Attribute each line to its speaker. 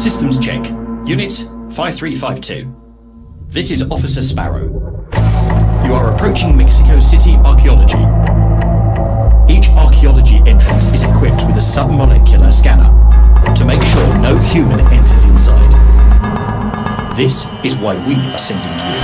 Speaker 1: Systems check. Unit 5352. This is Officer Sparrow. You are approaching Mexico City Arcology. Each arcology entrance is equipped with a submolecular scanner to make sure no human enters inside. This is why we are sending you.